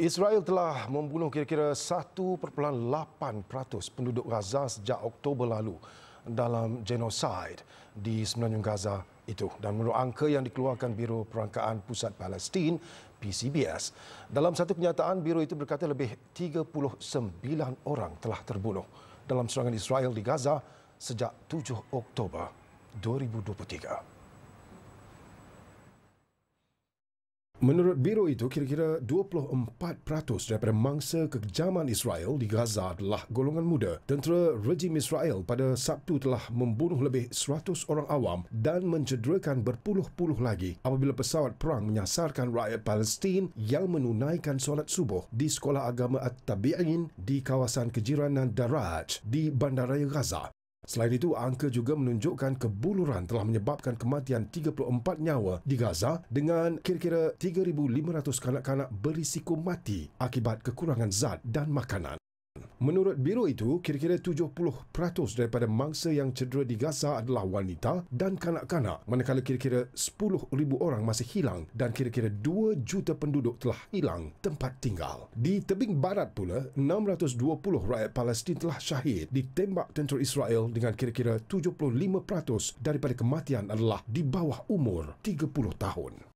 Israel telah membunuh kira-kira 1.8% penduduk Gaza sejak Oktober lalu dalam genosid di semenanjung Gaza itu dan menurut angka yang dikeluarkan Biro Perangkaan Pusat Palestin PCBS dalam satu kenyataan biro itu berkata lebih 39 orang telah terbunuh dalam serangan Israel di Gaza sejak 7 Oktober 2023. Menurut biro itu, kira-kira 24% daripada mangsa kekejaman Israel di Gaza adalah golongan muda. Tentera rejim Israel pada Sabtu telah membunuh lebih 100 orang awam dan mencederakan berpuluh-puluh lagi apabila pesawat perang menyasarkan rakyat Palestin yang menunaikan solat subuh di sekolah agama At-Tabi'in di kawasan kejiranan Daraj di Bandaraya Gaza. Selain itu, angka juga menunjukkan kebuluran telah menyebabkan kematian 34 nyawa di Gaza dengan kira-kira 3,500 kanak-kanak berisiko mati akibat kekurangan zat dan makanan. Menurut biro itu, kira-kira 70% daripada mangsa yang cedera di Gaza adalah wanita dan kanak-kanak, manakala kira-kira 10,000 orang masih hilang dan kira-kira 2 juta penduduk telah hilang tempat tinggal. Di tebing barat pula, 620 rakyat Palestin telah syahid ditembak tentera Israel dengan kira-kira 75% daripada kematian adalah di bawah umur 30 tahun.